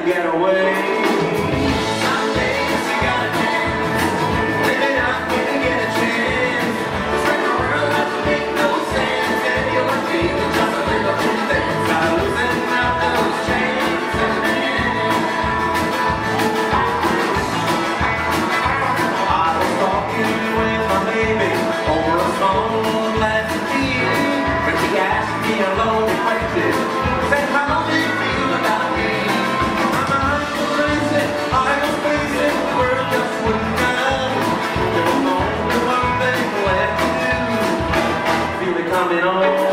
to get away. Coming on.